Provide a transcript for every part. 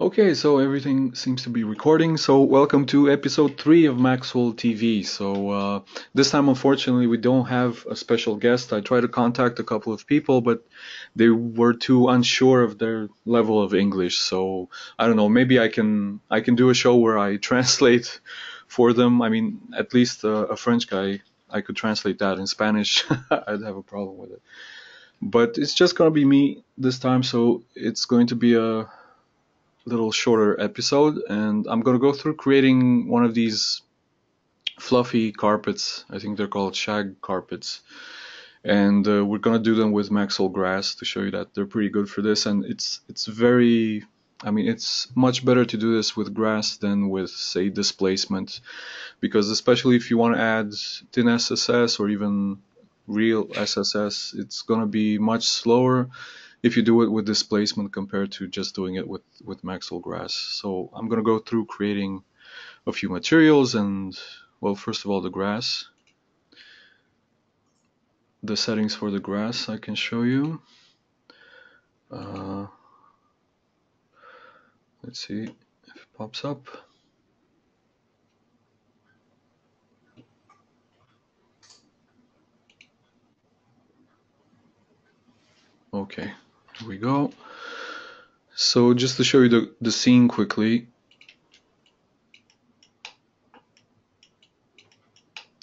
Okay, so everything seems to be recording. So welcome to episode three of Maxwell TV. So uh, this time, unfortunately, we don't have a special guest. I tried to contact a couple of people, but they were too unsure of their level of English. So I don't know. Maybe I can I can do a show where I translate for them. I mean, at least uh, a French guy, I could translate that in Spanish. I'd have a problem with it. But it's just gonna be me this time, so it's going to be a little shorter episode and I'm going to go through creating one of these fluffy carpets. I think they're called shag carpets. And uh, we're going to do them with Maxwell grass to show you that they're pretty good for this and it's it's very I mean it's much better to do this with grass than with say displacement because especially if you want to add thin SSS or even real SSS it's going to be much slower if you do it with displacement compared to just doing it with, with Maxwell grass. So I'm going to go through creating a few materials and, well, first of all, the grass. The settings for the grass I can show you. Uh, let's see if it pops up. Okay, here we go. So just to show you the, the scene quickly.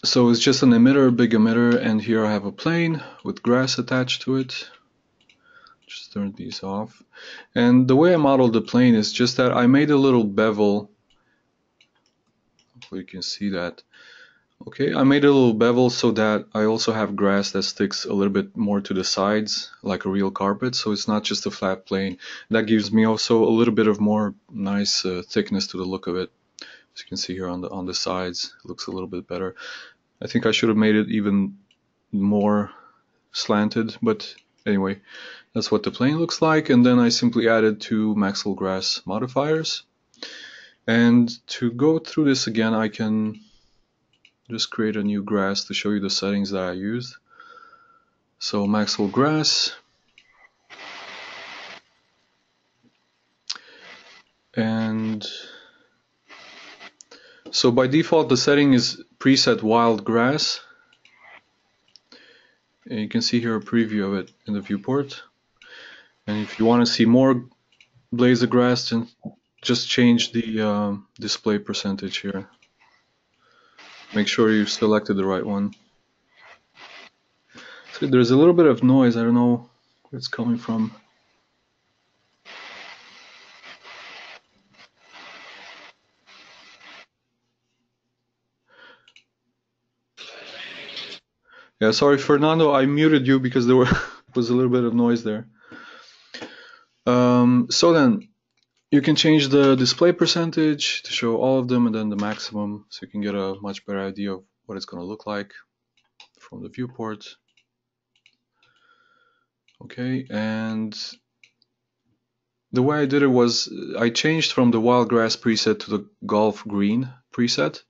So it's just an emitter, big emitter, and here I have a plane with grass attached to it. Just turn these off. And the way I modeled the plane is just that I made a little bevel. Hopefully you can see that. Okay, I made a little bevel so that I also have grass that sticks a little bit more to the sides, like a real carpet, so it's not just a flat plane. That gives me also a little bit of more nice uh, thickness to the look of it. As you can see here on the on the sides, it looks a little bit better. I think I should have made it even more slanted, but anyway, that's what the plane looks like. And then I simply added two Maxwell Grass modifiers. And to go through this again, I can just create a new grass to show you the settings that I used. So Maxwell grass. And so by default the setting is preset wild grass. And you can see here a preview of it in the viewport. And if you want to see more blades of grass, then just change the uh, display percentage here. Make sure you've selected the right one. So there's a little bit of noise. I don't know where it's coming from. Yeah, sorry, Fernando. I muted you because there were, was a little bit of noise there. Um, so then, you can change the display percentage to show all of them and then the maximum so you can get a much better idea of what it's going to look like from the viewport. Okay, and the way I did it was I changed from the wild grass preset to the golf green preset.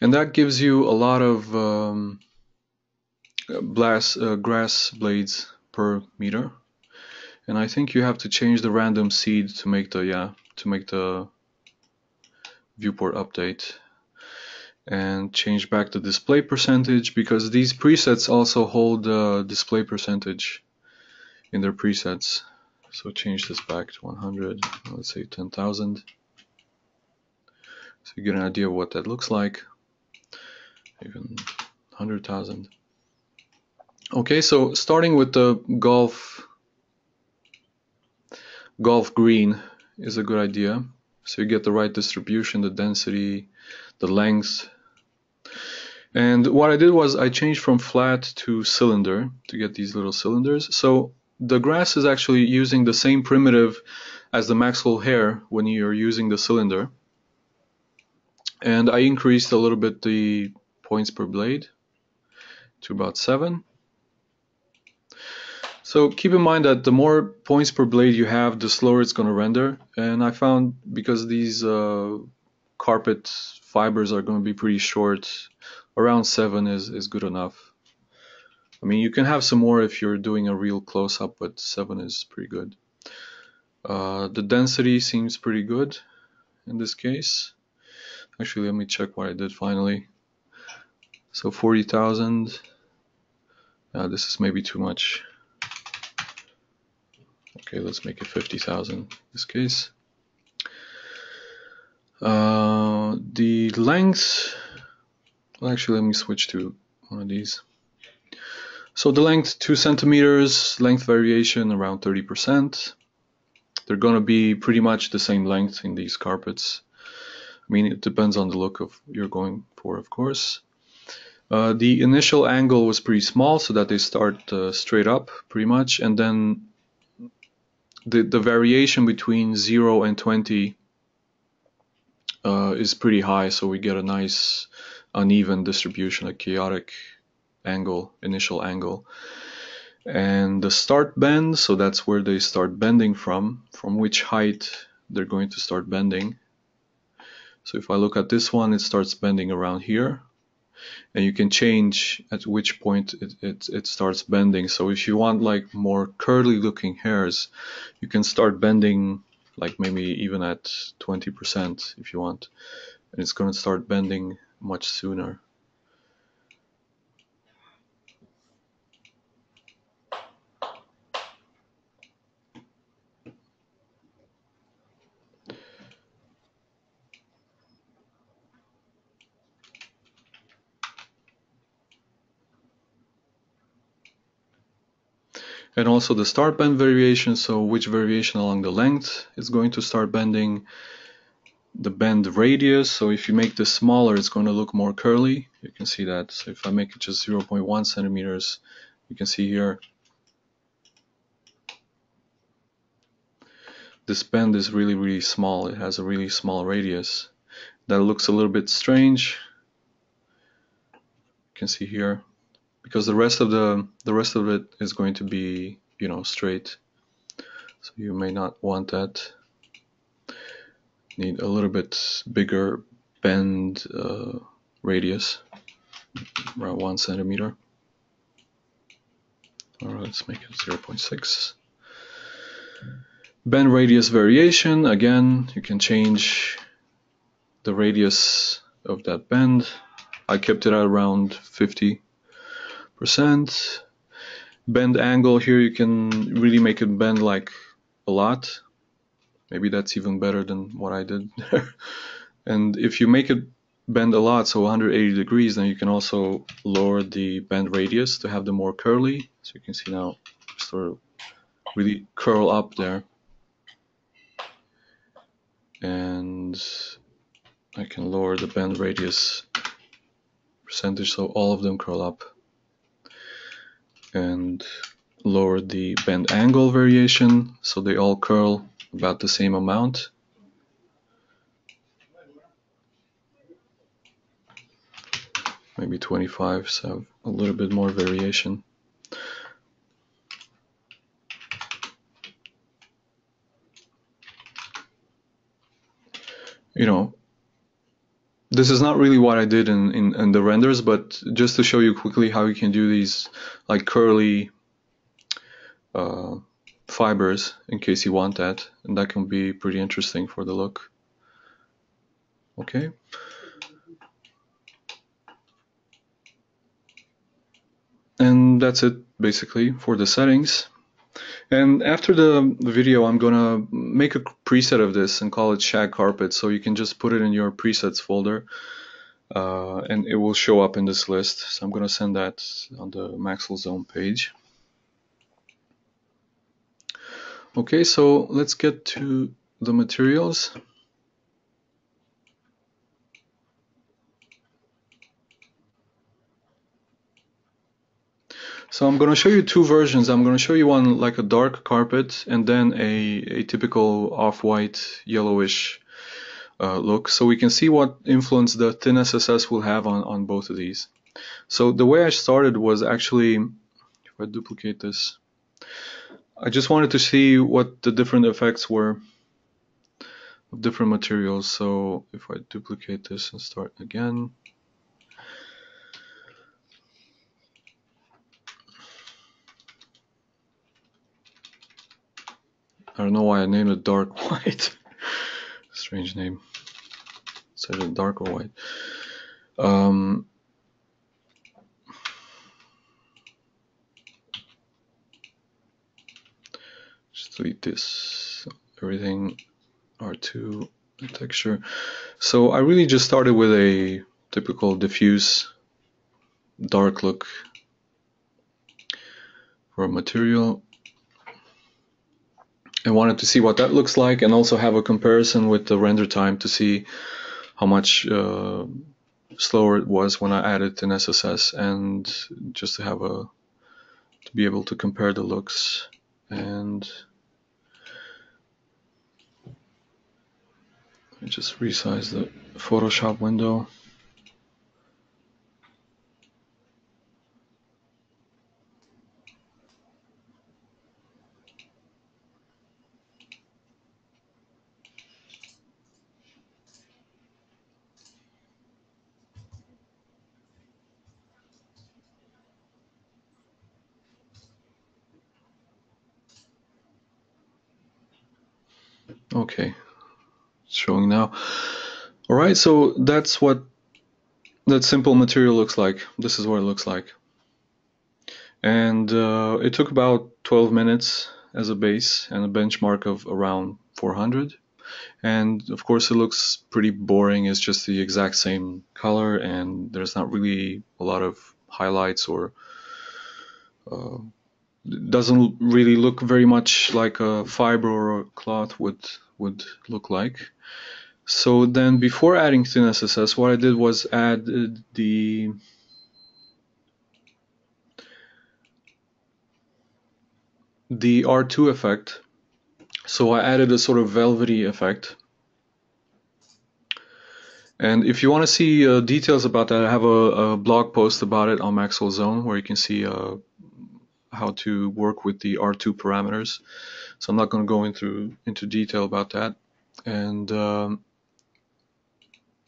And that gives you a lot of um, blast, uh, grass blades per meter and I think you have to change the random seed to make the yeah to make the viewport update and change back the display percentage because these presets also hold the display percentage in their presets. So change this back to 100 let's say 10,000 so you get an idea of what that looks like. Even 100,000 okay so starting with the golf golf green is a good idea. So you get the right distribution, the density, the length. And what I did was I changed from flat to cylinder to get these little cylinders. So the grass is actually using the same primitive as the Maxwell hair when you're using the cylinder. And I increased a little bit the points per blade to about 7. So keep in mind that the more points per blade you have, the slower it's going to render. And I found because these uh, carpet fibers are going to be pretty short, around 7 is, is good enough. I mean, you can have some more if you're doing a real close-up, but 7 is pretty good. Uh, the density seems pretty good in this case. Actually, let me check what I did finally. So 40,000. Uh, this is maybe too much. Okay, let's make it 50,000 in this case. Uh, the length, actually, let me switch to one of these. So the length, two centimeters, length variation around 30%. They're going to be pretty much the same length in these carpets. I mean, it depends on the look of you're going for, of course. Uh, the initial angle was pretty small so that they start uh, straight up pretty much and then the, the variation between 0 and 20 uh, is pretty high so we get a nice uneven distribution, a chaotic angle, initial angle. And the start bend, so that's where they start bending from, from which height they're going to start bending. So if I look at this one, it starts bending around here and you can change at which point it, it, it starts bending. So if you want like more curly looking hairs, you can start bending like maybe even at 20% if you want. And it's going to start bending much sooner. And also the start bend variation. So which variation along the length is going to start bending the bend radius. So if you make this smaller it's going to look more curly. You can see that. So if I make it just 0.1 centimeters you can see here this bend is really really small. It has a really small radius. That looks a little bit strange. You can see here because the rest of the the rest of it is going to be you know straight. So you may not want that. Need a little bit bigger bend uh, radius around one centimeter. Or let's make it 0.6 bend radius variation again you can change the radius of that bend. I kept it at around 50 percent. Bend angle here you can really make it bend like a lot. Maybe that's even better than what I did there. And if you make it bend a lot so 180 degrees then you can also lower the bend radius to have them more curly. So you can see now sort of really curl up there. And I can lower the bend radius percentage so all of them curl up and lower the bend angle variation so they all curl about the same amount. Maybe 25, so a little bit more variation. You know, this is not really what I did in, in, in, the renders, but just to show you quickly how you can do these like curly uh, fibers in case you want that, and that can be pretty interesting for the look. Okay. And that's it basically for the settings. And after the video, I'm gonna make a preset of this and call it shag carpet. So you can just put it in your presets folder uh, and it will show up in this list. So I'm gonna send that on the Maxwell Zone page. Okay, so let's get to the materials. So I'm going to show you two versions. I'm going to show you one like a dark carpet and then a, a typical off-white yellowish uh, look. So we can see what influence the thin SSS will have on, on both of these. So the way I started was actually, if I duplicate this, I just wanted to see what the different effects were of different materials. So if I duplicate this and start again, I don't know why I named it dark white. Strange name. Said it dark or white. Um, just delete this. Everything R2 texture. So I really just started with a typical diffuse dark look for a material I wanted to see what that looks like and also have a comparison with the render time to see how much uh, slower it was when I added an SSS and just to have a to be able to compare the looks and just resize the Photoshop window Okay, it's showing now. All right, so that's what that simple material looks like. This is what it looks like. And uh, it took about 12 minutes as a base and a benchmark of around 400. And of course, it looks pretty boring. It's just the exact same color, and there's not really a lot of highlights or uh, doesn't really look very much like a fiber or a cloth would would look like. So then before adding ThinSSS, what I did was add the the R2 effect. So I added a sort of velvety effect. And if you want to see uh, details about that, I have a, a, blog post about it on Maxwell Zone where you can see uh, how to work with the R2 parameters. So I'm not going to go into into detail about that. And um,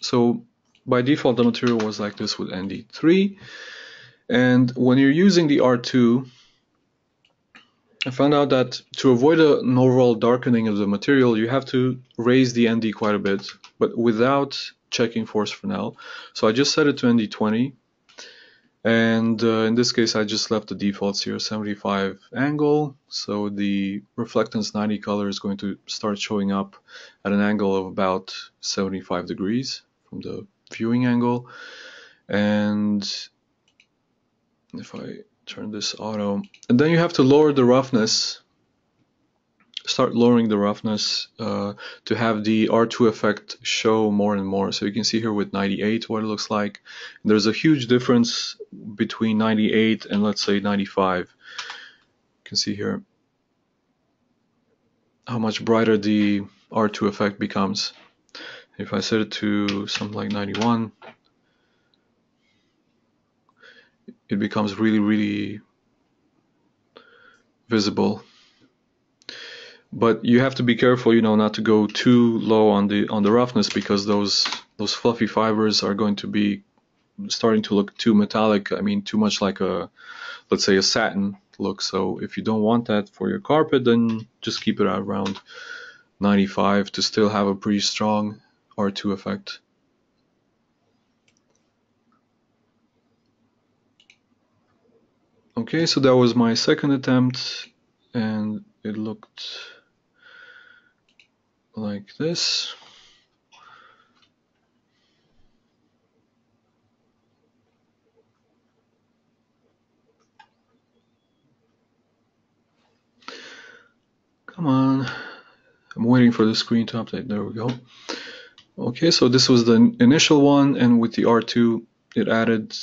so by default, the material was like this with ND3. And when you're using the R2, I found out that to avoid an overall darkening of the material, you have to raise the ND quite a bit, but without checking force Fresnel. So I just set it to ND20 and uh, in this case I just left the defaults here 75 angle so the reflectance 90 color is going to start showing up at an angle of about 75 degrees from the viewing angle and if I turn this auto and then you have to lower the roughness start lowering the roughness uh, to have the R2 effect show more and more. So you can see here with 98 what it looks like. There's a huge difference between 98 and let's say 95. You can see here how much brighter the R2 effect becomes. If I set it to something like 91, it becomes really, really visible but you have to be careful, you know, not to go too low on the on the roughness because those those fluffy fibers are going to be starting to look too metallic. I mean, too much like a let's say a satin look. So if you don't want that for your carpet, then just keep it around 95 to still have a pretty strong R2 effect. Okay, so that was my second attempt and it looked like this. Come on. I'm waiting for the screen to update. There we go. Okay, so this was the initial one, and with the R2, it added,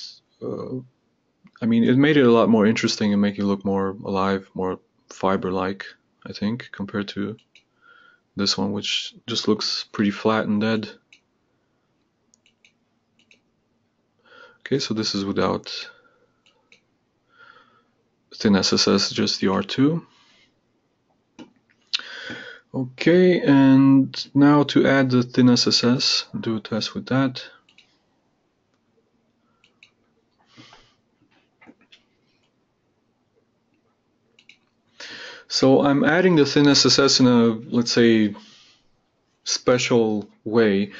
uh, I mean, it made it a lot more interesting and make it look more alive, more fiber-like, I think, compared to this one which just looks pretty flat and dead. Okay, so this is without ThinSSS, just the R2. Okay, and now to add the ThinSSS, do a test with that. So I'm adding the thin SSS in a, let's say, special way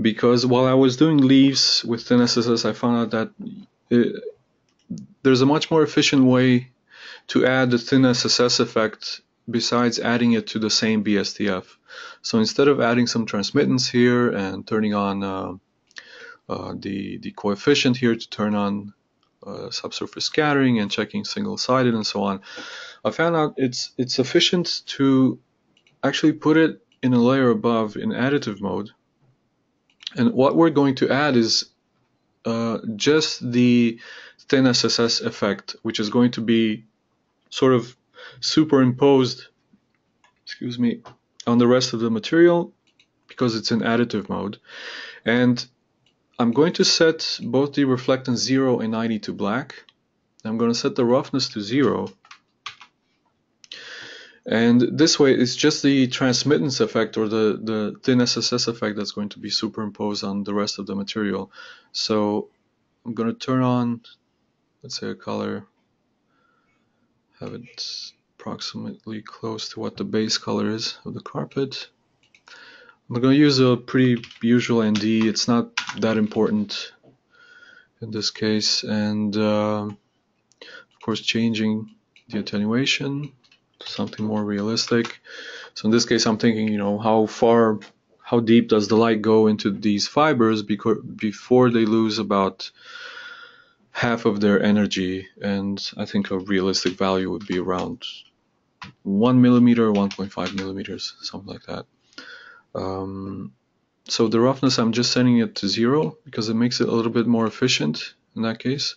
because while I was doing leaves with thin SSS, I found out that it, there's a much more efficient way to add the thin SSS effect besides adding it to the same BSDF. So instead of adding some transmittance here and turning on uh, uh, the, the coefficient here to turn on uh, subsurface scattering and checking single-sided and so on, I found out it's it's sufficient to actually put it in a layer above in additive mode. And what we're going to add is uh, just the thin SSS effect, which is going to be sort of superimposed, excuse me, on the rest of the material because it's in additive mode. And I'm going to set both the reflectance 0 and 90 to black. I'm going to set the roughness to 0. And this way, it's just the transmittance effect or the, the thin SSS effect that's going to be superimposed on the rest of the material. So I'm going to turn on, let's say a color, have it approximately close to what the base color is of the carpet. I'm going to use a pretty usual ND. It's not that important in this case. And uh, of course, changing the attenuation to something more realistic. So in this case, I'm thinking, you know, how far, how deep does the light go into these fibers before they lose about half of their energy? And I think a realistic value would be around one millimeter, 1.5 millimeters, something like that. Um, so the roughness, I'm just setting it to zero because it makes it a little bit more efficient in that case.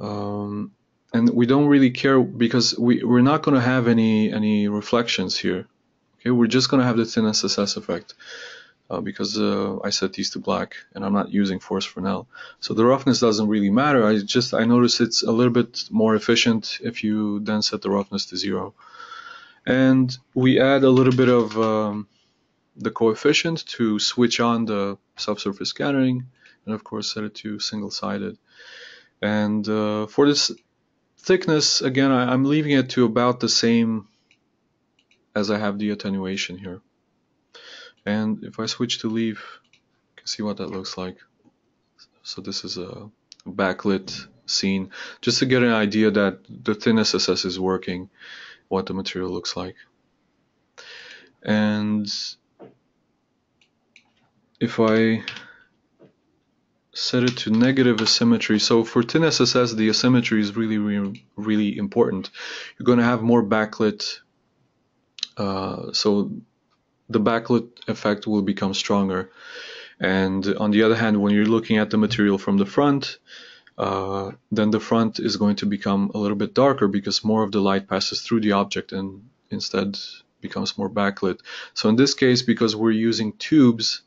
Um, and we don't really care because we, we're not going to have any, any reflections here. Okay, we're just going to have the thin SSS effect uh, because uh, I set these to black and I'm not using force for now. So the roughness doesn't really matter. I just I notice it's a little bit more efficient if you then set the roughness to zero. And we add a little bit of um, the coefficient to switch on the subsurface scattering and of course set it to single-sided. And uh, for this thickness, again, I, I'm leaving it to about the same as I have the attenuation here. And if I switch to leaf, you can see what that looks like. So this is a backlit scene, just to get an idea that the thin SSS is working, what the material looks like. And if I set it to negative asymmetry, so for thin SSS, the asymmetry is really, really, really important. You're going to have more backlit, uh, so the backlit effect will become stronger. And on the other hand, when you're looking at the material from the front, uh, then the front is going to become a little bit darker because more of the light passes through the object and instead becomes more backlit. So in this case, because we're using tubes,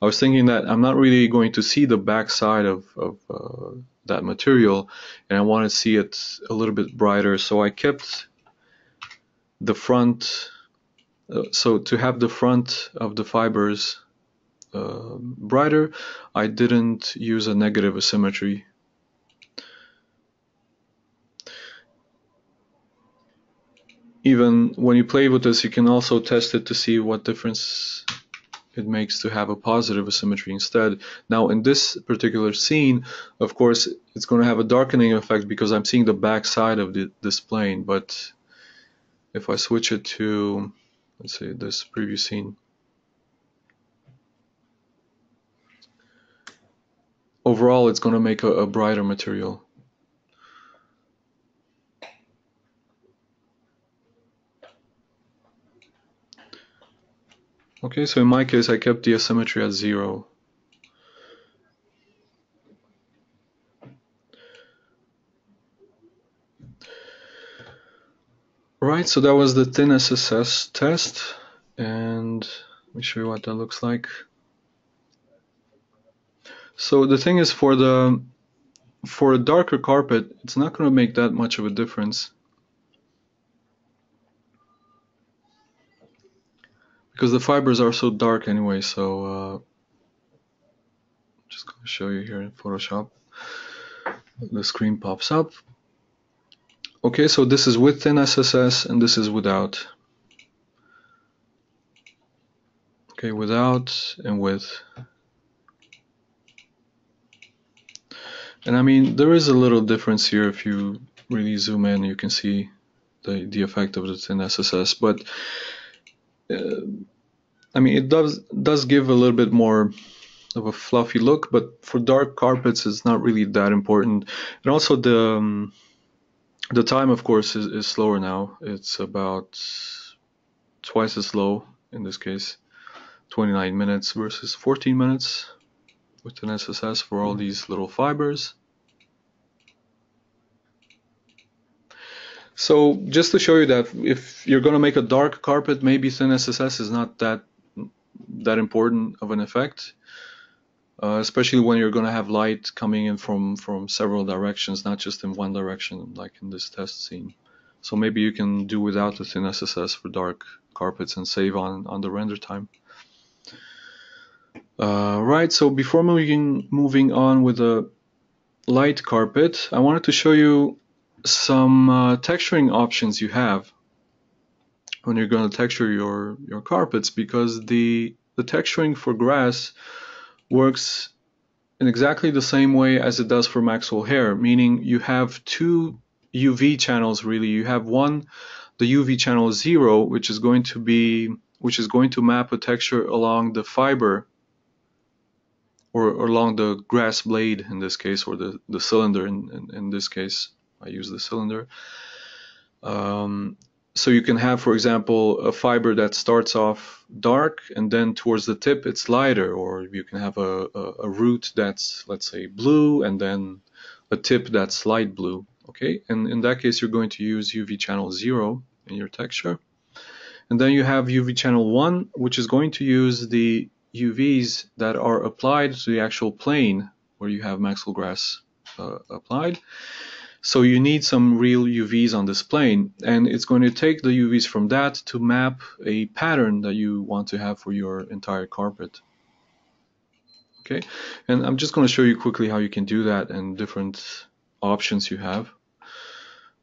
I was thinking that I'm not really going to see the back side of, of uh, that material and I want to see it a little bit brighter. So I kept the front uh, so to have the front of the fibers uh, brighter, I didn't use a negative asymmetry. Even when you play with this, you can also test it to see what difference it makes to have a positive asymmetry instead. Now in this particular scene, of course, it's going to have a darkening effect because I'm seeing the back side of the, this plane, but if I switch it to let's say this preview scene. Overall it's going to make a, a brighter material. Okay so in my case I kept the asymmetry at zero Right, so that was the thin SSS test and let me show you what that looks like. So the thing is for the for a darker carpet it's not going to make that much of a difference. Because the fibers are so dark anyway so uh, just going to show you here in Photoshop. The screen pops up Okay, so this is with thin SSS and this is without. Okay, without and with. And I mean, there is a little difference here. If you really zoom in, you can see the, the effect of the thin SSS. But uh, I mean, it does does give a little bit more of a fluffy look. But for dark carpets, it's not really that important. And also the um, the time, of course, is, is slower now. It's about twice as slow in this case, 29 minutes versus 14 minutes with an SSS for all mm. these little fibers. So just to show you that if you're going to make a dark carpet, maybe thin SSS is not that that important of an effect, uh, especially when you're going to have light coming in from from several directions, not just in one direction, like in this test scene. So maybe you can do without the thin SSS for dark carpets and save on on the render time. Uh, right. So before moving moving on with the light carpet, I wanted to show you some uh, texturing options you have when you're going to texture your your carpets because the the texturing for grass works in exactly the same way as it does for Maxwell hair meaning you have two UV channels really you have one the UV channel 0 which is going to be which is going to map a texture along the fiber or, or along the grass blade in this case or the, the cylinder in, in, in this case I use the cylinder. Um, so you can have, for example, a fiber that starts off dark and then towards the tip it's lighter, or you can have a, a, a root that's, let's say, blue and then a tip that's light blue. Okay, and in that case, you're going to use UV channel 0 in your texture. And then you have UV channel 1, which is going to use the UVs that are applied to the actual plane where you have Maxwell grass uh, applied. So you need some real UVs on this plane and it's going to take the UVs from that to map a pattern that you want to have for your entire carpet. Okay, and I'm just going to show you quickly how you can do that and different options you have.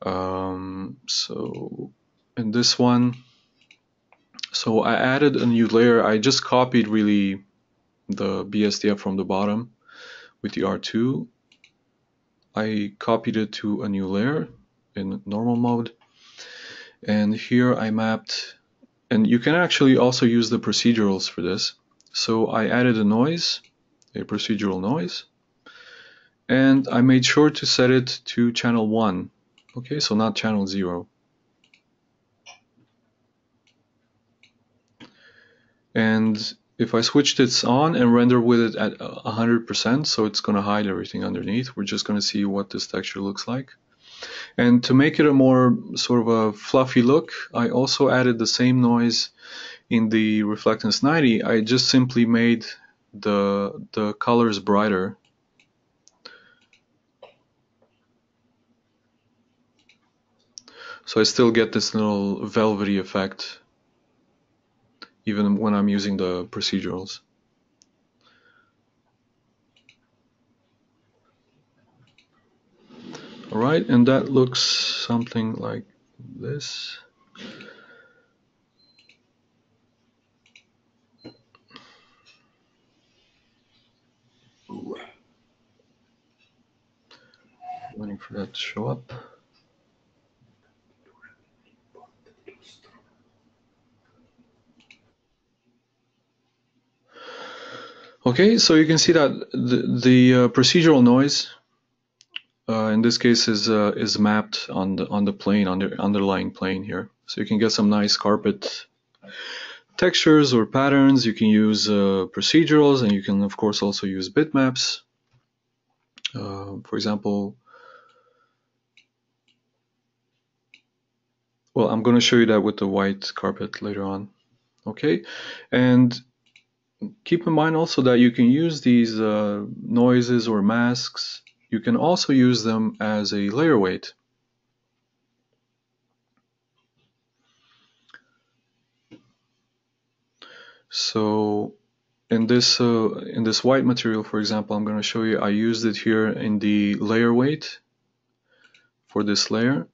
Um, so in this one, so I added a new layer. I just copied really the BSDF from the bottom with the R2 I copied it to a new layer in normal mode. And here I mapped and you can actually also use the procedurals for this. So I added a noise a procedural noise and I made sure to set it to channel 1 okay so not channel 0 and if I switch this on and render with it at 100%, so it's going to hide everything underneath, we're just going to see what this texture looks like. And to make it a more sort of a fluffy look, I also added the same noise in the reflectance 90. I just simply made the, the colors brighter. So I still get this little velvety effect even when I'm using the procedurals. Alright, and that looks something like this. Waiting for that to show up. Okay, so you can see that the, the uh, procedural noise uh, in this case is uh, is mapped on the on the plane on the underlying plane here. So you can get some nice carpet textures or patterns. You can use uh, procedurals, and you can of course also use bitmaps. Uh, for example, well, I'm going to show you that with the white carpet later on. Okay, and keep in mind also that you can use these uh, noises or masks. You can also use them as a layer weight. So in this uh, in this white material, for example, I'm going to show you. I used it here in the layer weight for this layer,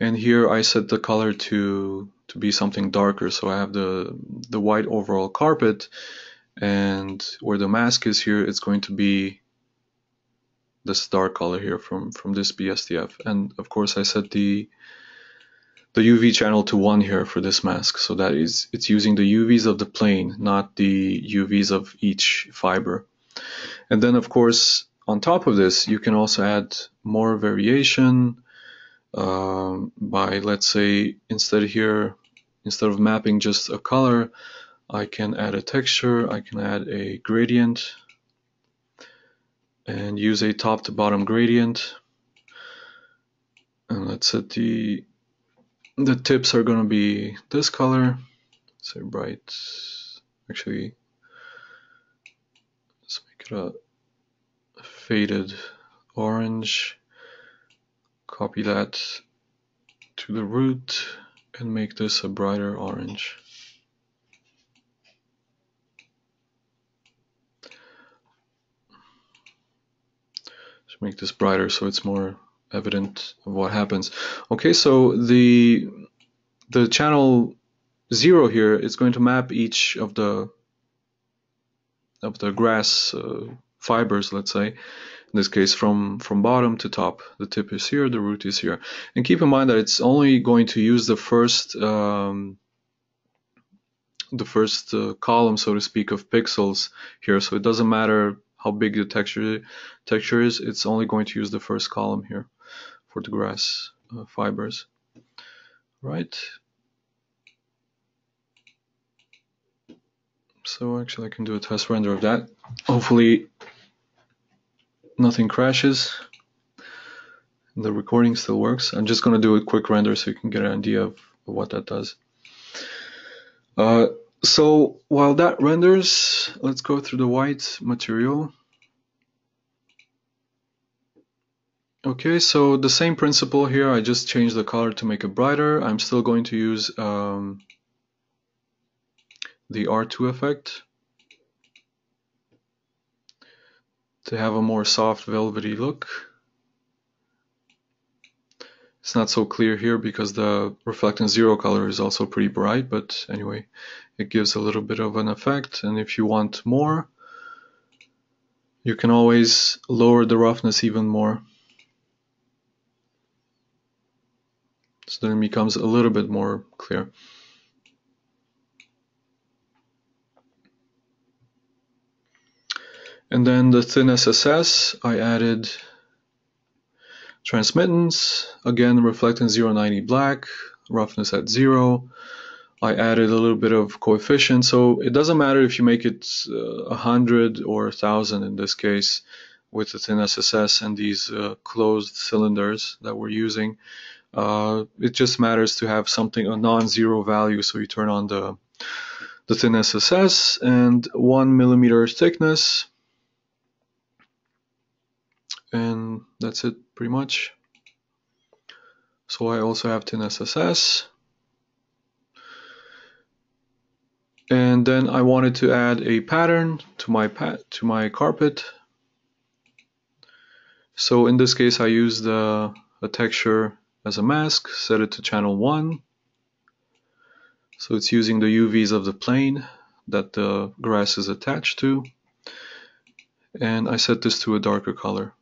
and here I set the color to to be something darker. So I have the the white overall carpet and where the mask is here it's going to be this dark color here from from this BSDF and of course I set the the UV channel to 1 here for this mask. So that is it's using the UVs of the plane not the UVs of each fiber. And then of course on top of this you can also add more variation um, by let's say instead of here instead of mapping just a color I can add a texture I can add a gradient and use a top to bottom gradient. And let's set the the tips are going to be this color say bright actually let's make it a faded orange copy that to the root and make this a brighter orange. Just make this brighter so it's more evident of what happens. Okay, so the the channel zero here is going to map each of the of the grass uh, fibers, let's say, in this case from from bottom to top. The tip is here the root is here. And keep in mind that it's only going to use the first um, the first uh, column so to speak of pixels here. So it doesn't matter how big the texture texture is it's only going to use the first column here for the grass uh, fibers. Right. So actually I can do a test render of that. Hopefully nothing crashes. The recording still works. I'm just going to do a quick render so you can get an idea of what that does. Uh, so while that renders, let's go through the white material. Okay, so the same principle here, I just changed the color to make it brighter. I'm still going to use um, the R2 effect. To have a more soft velvety look. It's not so clear here because the reflectance zero color is also pretty bright, but anyway, it gives a little bit of an effect. And if you want more, you can always lower the roughness even more. So then it becomes a little bit more clear. And then the thin SSS, I added transmittance, again reflectance 090 black, roughness at zero. I added a little bit of coefficient, so it doesn't matter if you make it uh, 100 or 1000 in this case with the thin SSS and these uh, closed cylinders that we're using. Uh, it just matters to have something a non-zero value, so you turn on the the thin SSS and one millimeter thickness and that's it pretty much. So I also have SSS. And then I wanted to add a pattern to my to my carpet. So in this case I used a texture as a mask, set it to channel 1. So it's using the UVs of the plane that the grass is attached to. And I set this to a darker color.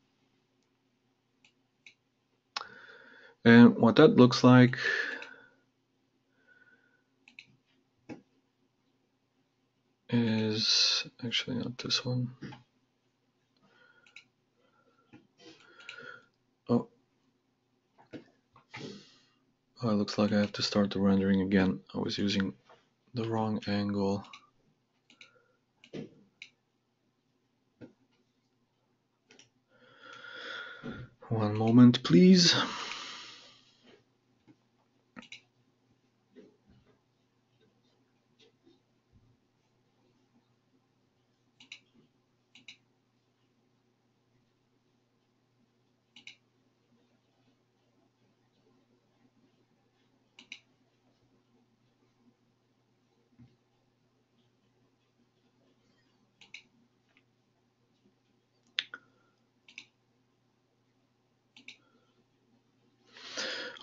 And what that looks like is actually not this one. Oh. oh, it looks like I have to start the rendering again. I was using the wrong angle. One moment, please.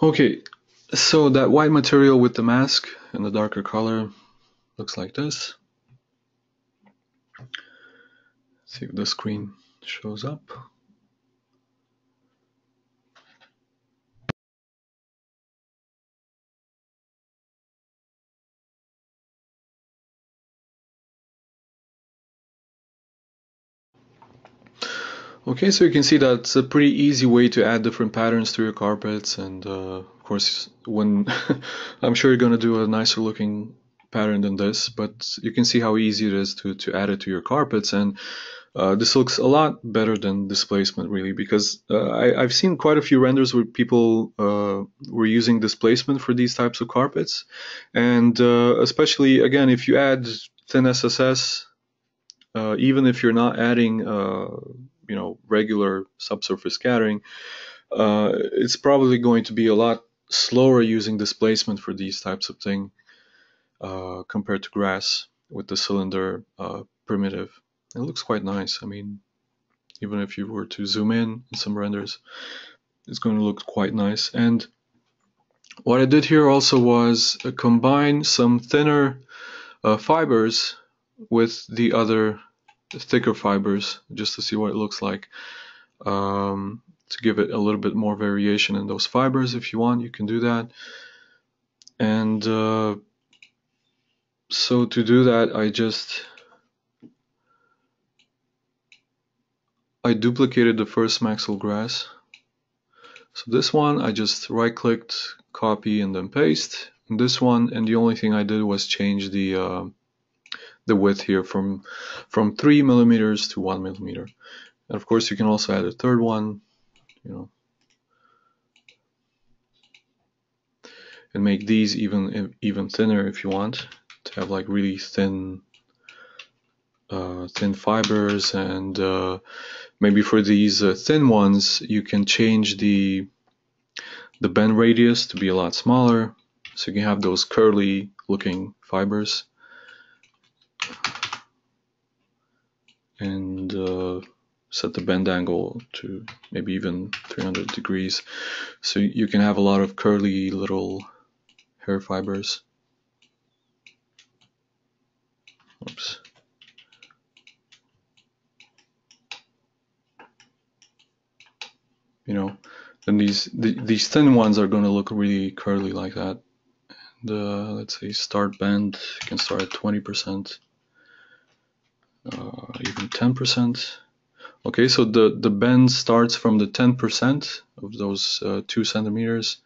Okay, So that white material with the mask and the darker color looks like this. see if the screen shows up. Okay, so you can see that it's a pretty easy way to add different patterns to your carpets and uh, of course when I'm sure you're gonna do a nicer looking pattern than this but you can see how easy it is to, to add it to your carpets and uh, this looks a lot better than displacement really because uh, I, have seen quite a few renders where people uh, were using displacement for these types of carpets. And uh, especially again if you add thin SSS uh, even if you're not adding you know regular subsurface scattering, uh, it's probably going to be a lot slower using displacement for these types of thing uh, compared to grass with the cylinder uh, primitive. It looks quite nice. I mean, even if you were to zoom in in some renders, it's going to look quite nice. And what I did here also was uh, combine some thinner uh, fibers with the other thicker fibers just to see what it looks like. Um, to give it a little bit more variation in those fibers if you want you can do that. And uh, so to do that I just I duplicated the first Maxwell grass. So this one I just right clicked copy and then paste. And this one and the only thing I did was change the uh, the width here from from three millimeters to one millimeter. And of course, you can also add a third one, you know, and make these even even thinner if you want to have like really thin uh, thin fibers. And uh, maybe for these uh, thin ones you can change the the bend radius to be a lot smaller. So you can have those curly looking fibers and uh, set the bend angle to maybe even 300 degrees. So you can have a lot of curly little hair fibers. Oops. You know then these the, these thin ones are going to look really curly like that. And uh, let's say start bend you can start at 20 percent uh, even 10%. Okay, so the, the bend starts from the 10% of those uh, 2 centimeters.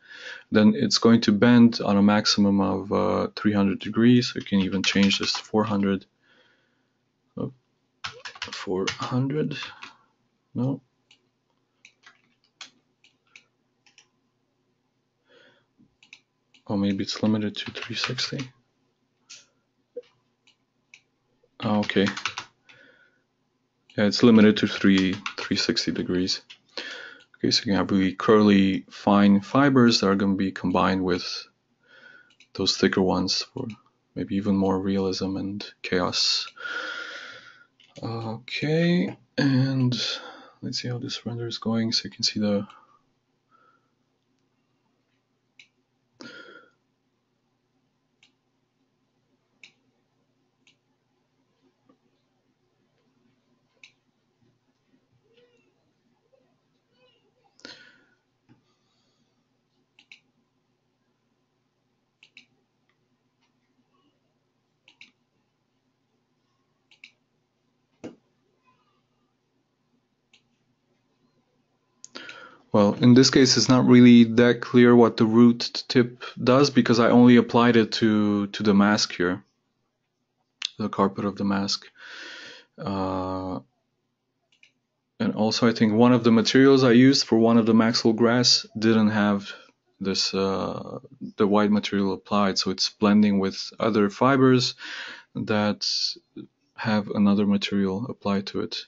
Then it's going to bend on a maximum of uh, 300 degrees. You can even change this to 400. Oh, 400. No. Or maybe it's limited to 360. Okay. Yeah, it's limited to three 360 degrees. Okay, so you have really curly, fine fibers that are going to be combined with those thicker ones for maybe even more realism and chaos. Okay, and let's see how this render is going so you can see the Well, in this case, it's not really that clear what the root tip does because I only applied it to, to the mask here, the carpet of the mask. Uh, and also I think one of the materials I used for one of the Maxwell grass didn't have this uh, the white material applied so it's blending with other fibers that have another material applied to it.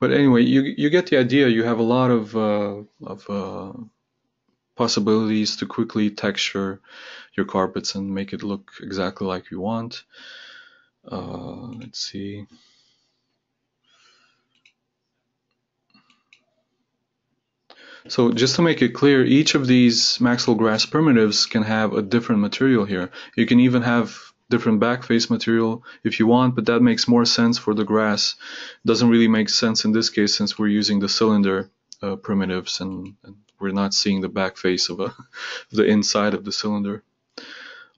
But anyway, you you get the idea. You have a lot of uh, of uh, possibilities to quickly texture your carpets and make it look exactly like you want. Uh, let's see. So just to make it clear, each of these Maxwell grass primitives can have a different material here. You can even have different backface material if you want, but that makes more sense for the grass. Doesn't really make sense in this case since we're using the cylinder uh, primitives and, and, we're not seeing the back face of, a, the inside of the cylinder.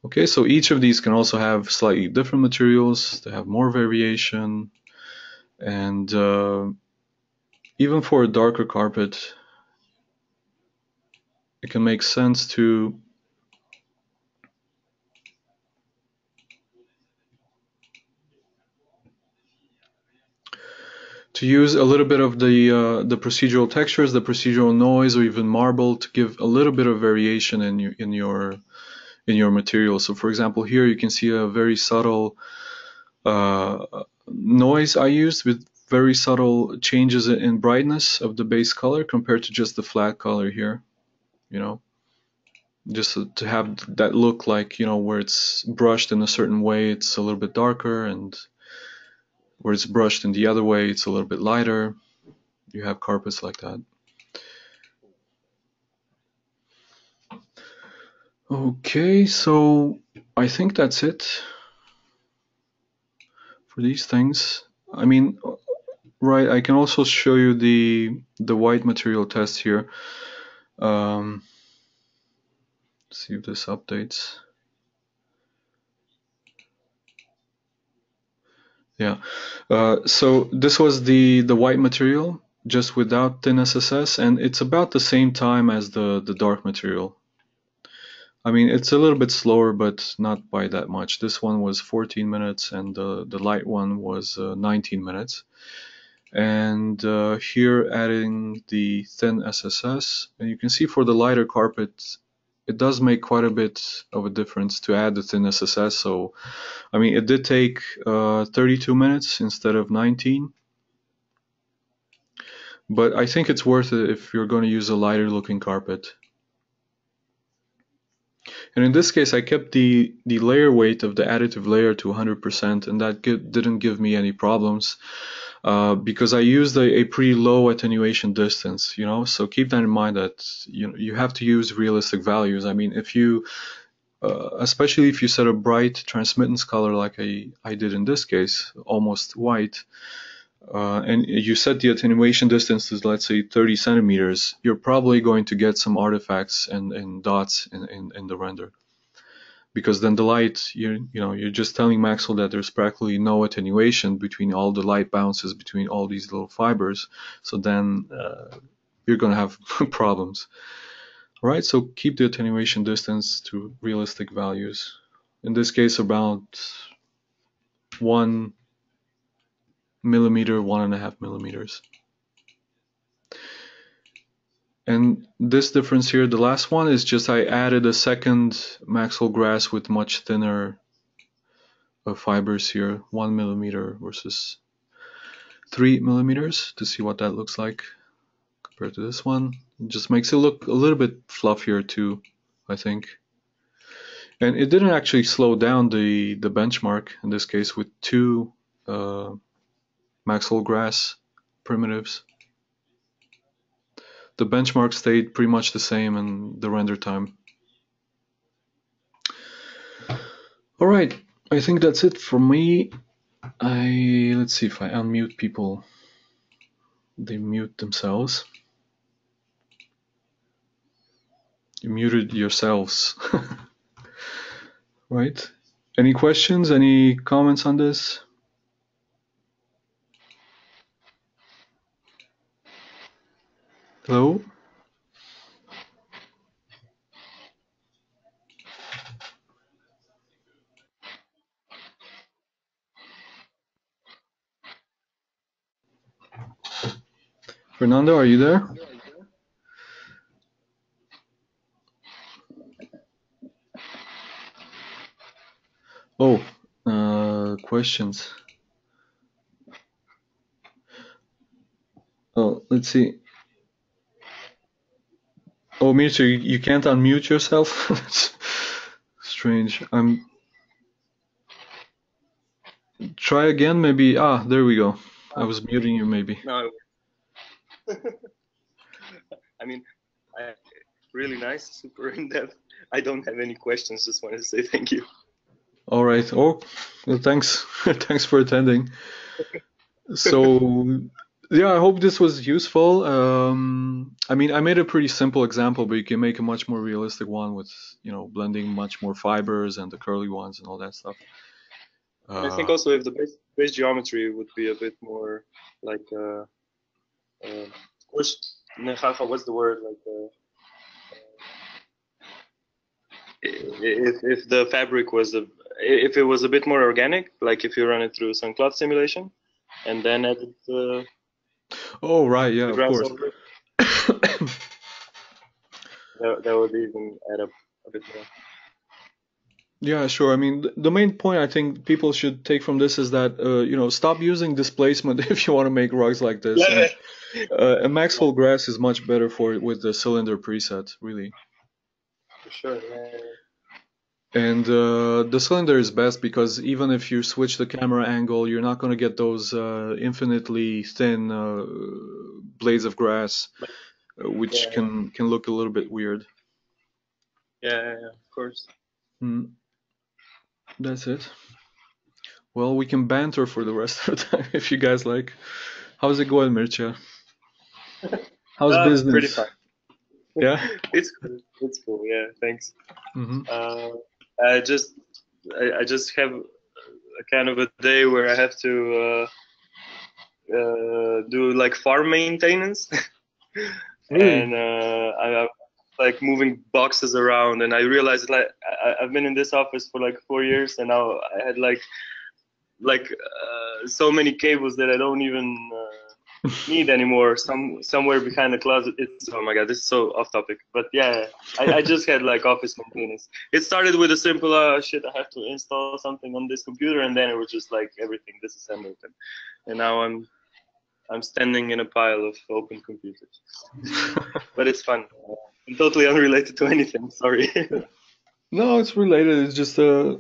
Okay, so each of these can also have slightly different materials. They have more variation. And uh, even for a darker carpet, it can make sense to to use a little bit of the uh, the procedural textures, the procedural noise, or even marble to give a little bit of variation in your in your in your material. So, for example, here you can see a very subtle uh, noise I used with very subtle changes in brightness of the base color compared to just the flat color here. You know, just to have that look like you know where it's brushed in a certain way, it's a little bit darker and where it's brushed in the other way, it's a little bit lighter. You have carpets like that. Okay, so I think that's it for these things. I mean, right, I can also show you the the white material test here. Um, see if this updates. Yeah. Uh, so this was the the white material just without thin SSS, and it's about the same time as the the dark material. I mean, it's a little bit slower, but not by that much. This one was 14 minutes, and the the light one was uh, 19 minutes. And uh, here, adding the thin SSS, and you can see for the lighter carpet, it does make quite a bit of a difference to add the thin SSS. So, I mean, it did take uh, 32 minutes instead of 19. But I think it's worth it if you're going to use a lighter looking carpet. And in this case, I kept the, the layer weight of the additive layer to 100%, and that didn't give me any problems. Uh, because I used a, a, pretty low attenuation distance, you know. So keep that in mind that you know you have to use realistic values. I mean, if you, uh, especially if you set a bright transmittance color like I I did in this case, almost white, uh, and you set the attenuation distance to let's say 30 centimeters, you're probably going to get some artifacts and, and dots in, in, in the render because then the light you you know you're just telling Maxwell that there's practically no attenuation between all the light bounces between all these little fibers. So then uh, you're going to have problems. All right so keep the attenuation distance to realistic values. In this case about one millimeter one and a half millimeters and this difference here, the last one is just I added a second Maxwell grass with much thinner uh, fibers here, one millimeter versus three millimeters to see what that looks like compared to this one. It just makes it look a little bit fluffier too, I think. And it didn't actually slow down the, the benchmark in this case with two uh, Maxwell grass primitives the benchmark stayed pretty much the same in the render time. All right, I think that's it from me. I let's see if I unmute people. They mute themselves. You muted yourselves. right? Any questions? Any comments on this? Hello? Fernando, are you there? Oh, uh, questions. Oh, let's see. Oh, Mircea, you, you can't unmute yourself? That's strange. I'm. Try again, maybe. Ah, there we go. I was muting you, maybe. No. I mean, I, really nice, super in depth. I don't have any questions. Just wanted to say thank you. All right. Oh, well, thanks. thanks for attending. So, yeah, I hope this was useful. Um, I mean, I made a pretty simple example, but you can make a much more realistic one with, you know, blending much more fibers and the curly ones and all that stuff. I think also if the base, base geometry would be a bit more like, uh, uh, what's the word? Like, uh, if if the fabric was a if it was a bit more organic, like if you run it through some cloth simulation, and then added the oh right yeah of course that, that would even add up a bit more. Yeah, sure. I mean, the main point I think people should take from this is that uh, you know stop using displacement if you want to make rugs like this. Yeah. And, uh, and Maxwell Grass is much better for it with the cylinder preset, really. For sure. Yeah. And uh, the cylinder is best because even if you switch the camera angle, you're not going to get those uh, infinitely thin uh, blades of grass, uh, which Yeah. can can look a little bit weird. Yeah, of course. Mm. That's it. Well, we can banter for the rest of the time if you guys like. How's it going, Mircea? How's Uh, business? Pretty fun. Yeah. It's cool. It's cool. Yeah, thanks. hmm Uh, I just I, I just have a kind of a day where I have to uh, uh, do like farm maintenance, Really? and uh, I, I'm like moving boxes around, and I realized like I, I've been in this office for like four years, and now I had like like uh, so many cables that I don't even. Need anymore. Some somewhere behind the closet. It's oh my god this is so off topic. But yeah I, I just had like office maintenance. It started with a simple uh shit i have to install something on this computer and then it was just like everything disassembled. And, and now i'm i'm standing in a pile of open computers. But it's fun. And totally unrelated to anything sorry. No, it's related. It's just uh,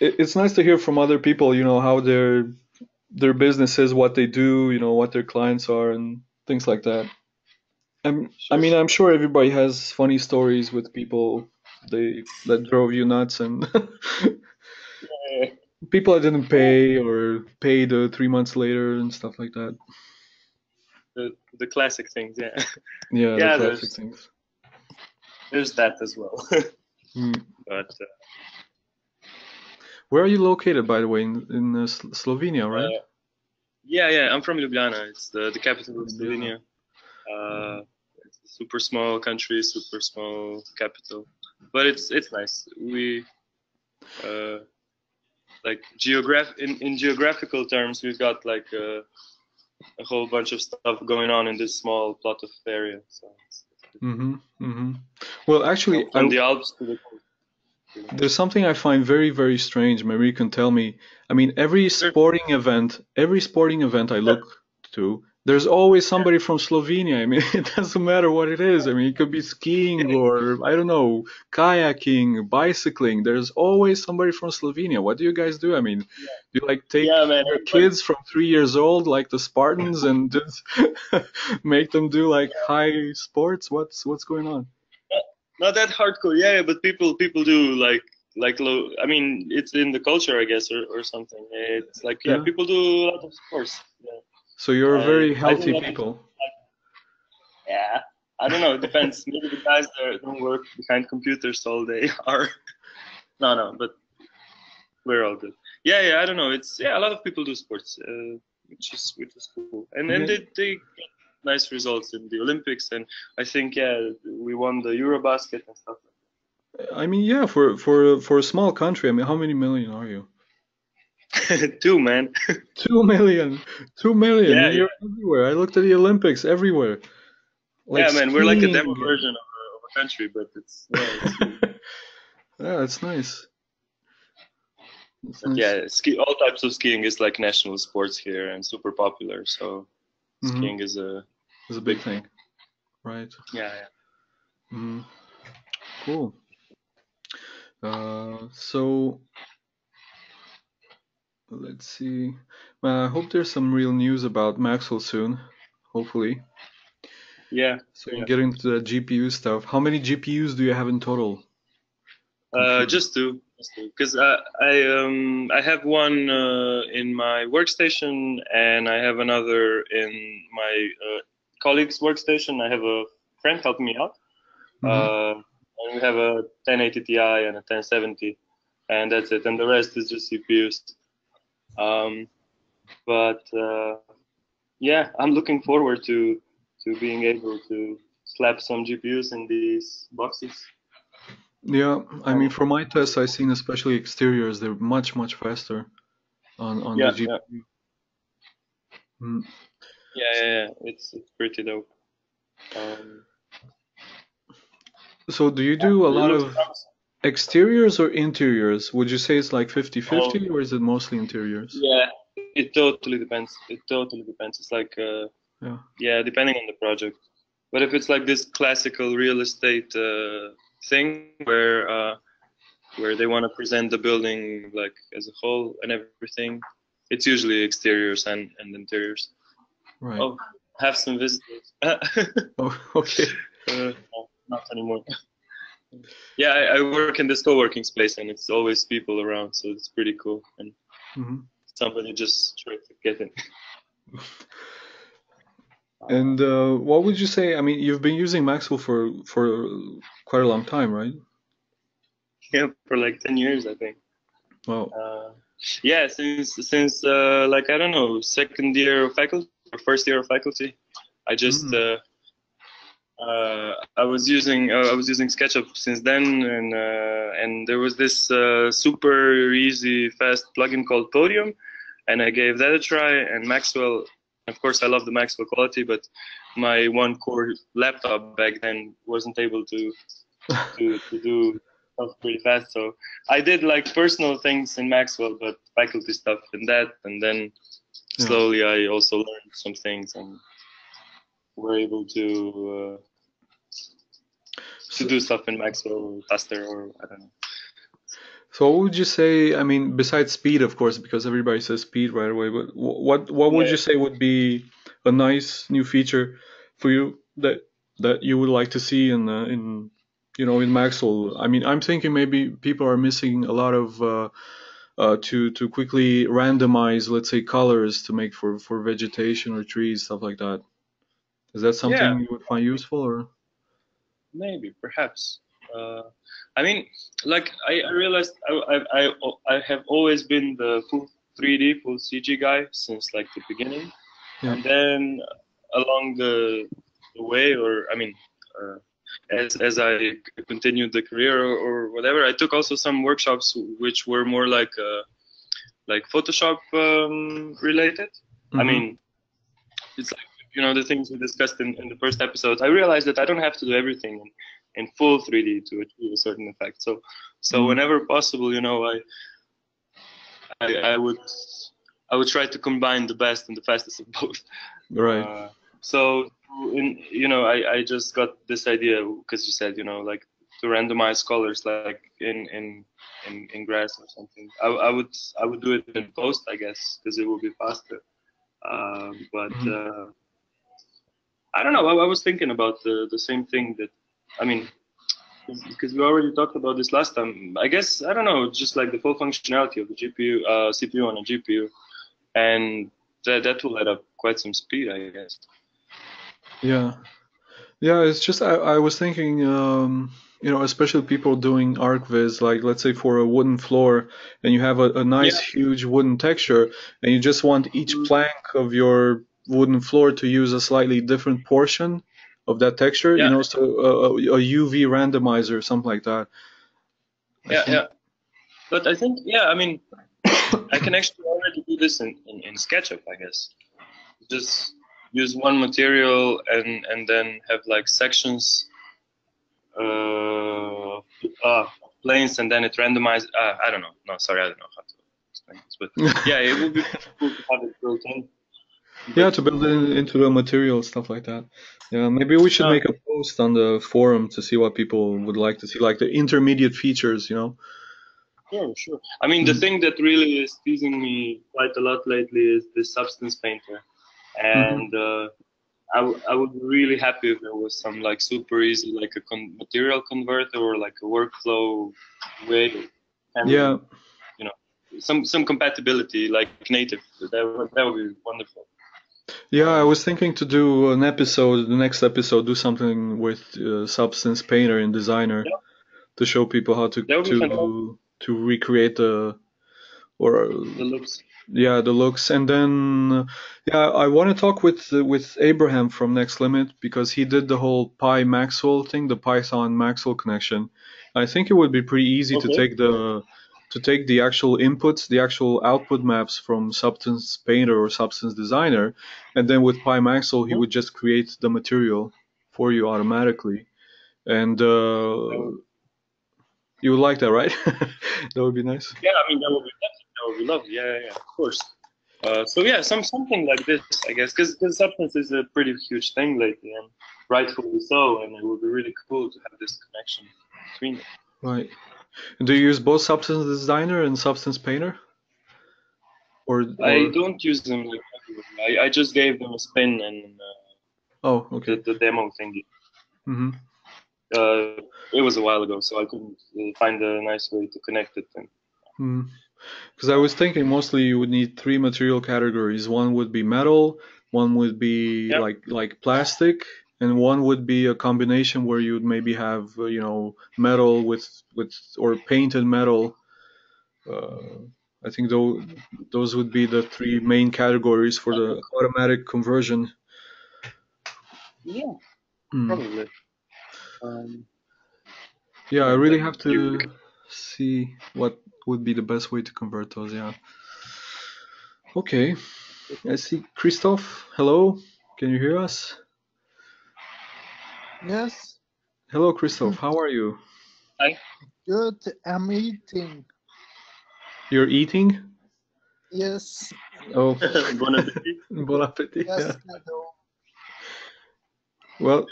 it, it's nice to hear from other people, you know, how their their businesses, what they do, you know, what their clients are, and things like that. I'm, I mean, I'm sure everybody has funny stories with people they that drove you nuts and people that didn't pay or paid uh, three months later and stuff like that. the, the classic things yeah Yeah, Yeah, the there's- classic things. there's that as well Hmm. but uh, Where are you located, by the way, in, in uh, Slovenia, right? Uh, yeah, yeah. I'm from Ljubljana. It's the, the capital of Slovenia. Uh, it's a super small country, super small capital, but it's it's nice. We uh, like geograph in, in geographical terms, we've got like a, a whole bunch of stuff going on in this small plot of area. So it's, Mm-hmm. Mm-hmm. Well, actually, from I, the Alps to the coast. There's something I find very, very strange. Maybe you can tell me. I mean, every sporting event, every sporting event I look to, there's always somebody from Slovenia. I mean, it doesn't matter what it is. I mean, it could be skiing or I don't know, kayaking, bicycling. There's always somebody from Slovenia. What do you guys do? I mean, do you like take Yeah, man. your kids from three years old, like the Spartans, and just make them do like high sports? What's what's going on? Not that hardcore yeah, yeah but people people do like like low i mean it's in the culture i guess or, or something it's like yeah, Yeah. people do a lot of sports yeah. So you're Uh, very healthy people. yeah i don't know it depends maybe the guys that don't work behind computers all day are no no but we're all good yeah yeah i don't know it's yeah a lot of people do sports uh, which is which is cool and then they, they nice results in the olympics and i think yeah we won the eurobasket and stuff I mean, yeah, for for for a small country, I mean, how many million are you? Two man. Two million, two million. Yeah, You're everywhere. I looked at the Olympics everywhere. Like yeah, man, we're like a demo version of a, of a country, but it's yeah, it's, yeah, nice. Nice. yeah, ski, all types of skiing is like national sports here and super popular. So Mhm. skiing is a It's a big thing, right? yeah, yeah. Mm. Cool. Uh, so let's see. Well, I hope there's some real news about Maxwell soon. Hopefully. Yeah. So Yeah. get into the GPU stuff. How many GPUs do you have in total? Uh, just two, just two. Because I I um I have one uh, in my workstation and I have another in my uh, colleague's workstation. I have a friend helping me out. Mhm. Uh, and we have a 1080 Ti and a 1070, and that's it. And the rest is just CPUs. Um, but uh, yeah, I'm looking forward to to being able to slap some GPUs in these boxes. Yeah, I mean, for my tests, I've seen especially exteriors, they're much, much faster on on Yeah, the GPU. Mm. Yeah, yeah, yeah. It's it's pretty dope. Um, So do you do a lot of exteriors or interiors? Would you say it's like 50-50 or is it mostly interiors? Yeah, it totally depends. It totally depends. It's like uh, Yeah. yeah, depending on the project. But if it's like this classical real estate uh, thing where uh, where they want to present the building like as a whole and everything, it's usually exteriors and, and interiors. Right. Oh, have some visitors. uh, Oh, okay. no, not anymore. yeah, I, I work in this co-working space and it's always people around, so it's pretty cool. And hmm somebody just tried to get in. And uh, what would you say? I mean, you've been using Maxwell for for quite a long time, right? yeah, for like ten years, I think. Wow. Uh, yeah, since since uh, like I don't know, second year of faculty first year of faculty, I just uh, uh, I was using uh, I was using SketchUp since then, and uh, and there was this uh, super easy fast plugin called Podium, and I gave that a try. And Maxwell, of course, I love the Maxwell quality, but my one core laptop back then wasn't able to to, to do stuff pretty fast. So I did like personal things in Maxwell, but faculty stuff in that, and then. Slowly I also learned some things and were able to uh, to do stuff in Maxwell or Taster or I don't know. So what would you say? I mean, besides speed, of course, because everybody says speed right away. But what what would Yeah. you say would be a nice new feature for you that that you would like to see in uh, in you know in Maxwell? I mean, I'm thinking maybe people are missing a lot of uh, uh, to to quickly randomize, let's say, colors to make for for vegetation or trees, stuff like that. Is that something Yeah. you would find useful or? Maybe, perhaps. Uh, I mean, like I, I realized I, I, I, I have always been the full 3D, full CG guy since like the beginning, Yeah. and then along the, the way, or I mean, uh, as as I continued the career or, or whatever, I took also some workshops which were more like uh, like Photoshop um, related. I Mhm. mean, it's like you know the things we discussed in, in the first episode. I realized that I don't have to do everything in, in full 3D to achieve a certain effect. So so Mhm. whenever possible, you know, I, I I would I would try to combine the best and the fastest of both. right. Uh, so in you know I, I just got this idea because you said you know like to randomize colors like in in in, in grass or something. I, I would I would do it in post I guess because it would be faster. Um, but Mhm. uh, I don't know. I, I was thinking about the the same thing that I mean because we already talked about this last time. I guess I don't know, just like the full functionality of the GPU, uh, CPU on a GPU, and that that will add up quite some speed, I guess. Yeah, yeah. It's just I, I was thinking, um, you know, especially people doing ArchViz, like let's say for a wooden floor, and you have a, a nice huge wooden texture, and you just want each Mhm. plank of your wooden floor to use a slightly different portion of that texture, you know, so a, a a UV randomizer or something like that. I Yeah, think- yeah. But I think, yeah, I mean, I can actually already do this in, in, in SketchUp, I guess. Just use one material and and then have like sections, uh, uh planes, and then it randomizes. Uh, I don't know. No, sorry, I don't know how to explain this, but yeah, it would be cool to have it built in. Yeah, to build it into the material, stuff like that. Yeah, maybe we should Yeah. make a post on the forum to see what people would like to see, like the intermediate features, you know. Sure, sure. I mean, the Mhm. thing that really is teasing me quite a lot lately is the substance painter, and uh, I, w- I would be really happy if there was some like super easy like a con- material converter or like a workflow way and Yeah. You know some some compatibility like native. That would, that would be wonderful. Yeah, I was thinking to do an episode, the next episode, do something with uh, Substance Painter and Designer Yeah. to show people how to That would be to to recreate the or the looks yeah the looks and then uh, yeah I want to talk with uh, with Abraham from Next Limit because he did the whole pymaxwell thing, the Python Maxwell connection. I think it would be pretty easy to take the to take the actual inputs, the actual output maps from Substance Painter or Substance Designer, and then with pymaxwell he would just create the material for you automatically. And uh, you would like that, right? that would be nice. yeah I mean that would be would be lovely yeah yeah, of course uh, so yeah some something like this I guess because substance is a pretty huge thing lately and rightfully so and it would be really cool to have this connection between them. Right. Do you use both Substance Designer and Substance Painter? Or, I don't use them like. I, I just gave them a spin and uh, oh, okay. the demo thing. hmm Uh, it was a while ago, so I couldn't uh, find a nice way to connect it. And Because I was thinking mostly you would need three material categories. One would be metal, one would be Yeah. like like plastic, and one would be a combination where you'd maybe have uh, you know metal with with or painted metal. Uh, I think those those would be the three main categories for the automatic conversion. yeah, Mm. probably. Um, Yeah, I really have to see what would be the best way to convert those. Yeah. Okay. I see Christoph. Hello. Can you hear us? Yes, Hello, Christoph. How are you? Hi. good. I'm eating. You're eating? Yes, Oh, bon appetit. bon appetit. yes, Yeah. Well,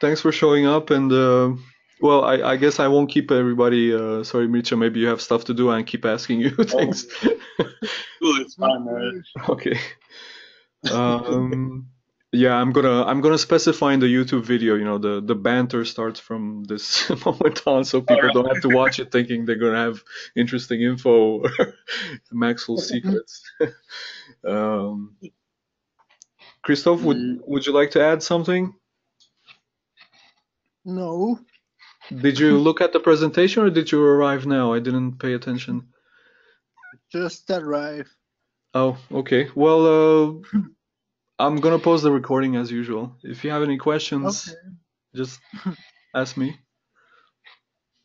thanks for showing up. And uh, well, I, I guess I won't keep everybody. Uh, sorry, Mircea. Maybe you have stuff to do and keep asking you things. Cool, it's fine. Uh, Okay. Um, yeah, I'm gonna I'm gonna specify in the YouTube video. You know, the the banter starts from this moment on, so people Alright. don't have to watch it thinking they're gonna have interesting info or Maxwell's secrets. um, Christoph, would Mm. would you like to add something? No, Did you look at the presentation or did you arrive now? I didn't pay attention. just arrived. Oh, okay. Well, uh, I'm gonna pause the recording as usual. If you have any questions, Okay, just ask me.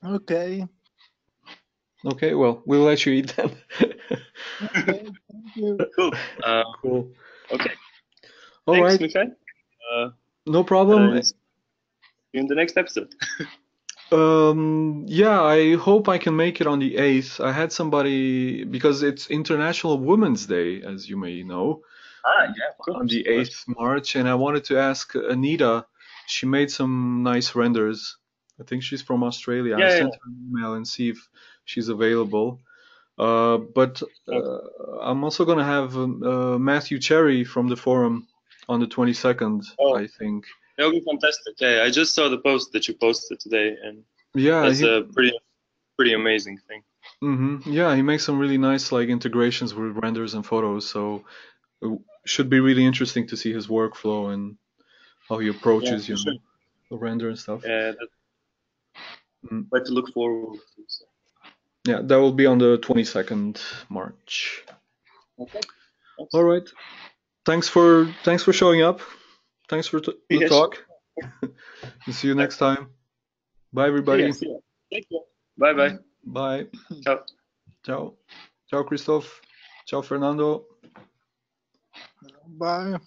okay, Okay, well, we'll let you eat them. okay. Thank you. cool. Uh, Cool. okay. All Thanks, right, Uh, no problem. uh, in the next episode. Um, yeah, I hope I can make it on the 8th. I had somebody, because it's International Women's Day, as you may know, ah, yeah, of course. on the 8th March, and I wanted to ask Anita. She made some nice renders. I think she's from Australia. I Yeah, sent her an email and see if she's available. Uh, but uh, I'm also gonna have um, uh, Matthew Cherry from the forum on the 22nd, Oh. I think. That'll be fantastic. Yeah, I just saw the post that you posted today, and Yeah, that's he, a pretty, pretty amazing thing. hmm yeah, he makes some really nice like integrations with renders and photos. So it should be really interesting to see his workflow and how he approaches, Yeah, you for know, the render and stuff. Yeah, that, Mm. quite to look forward to. So. Yeah, that will be on the 22nd March. Okay. Thanks. All right. Thanks for thanks for showing up. Thanks for the Yes. talk. see you next time. Bye everybody. Yeah, see ya. Take care. Bye bye. Bye. Ciao. Ciao. Ciao Christoph. Ciao Fernando. Bye.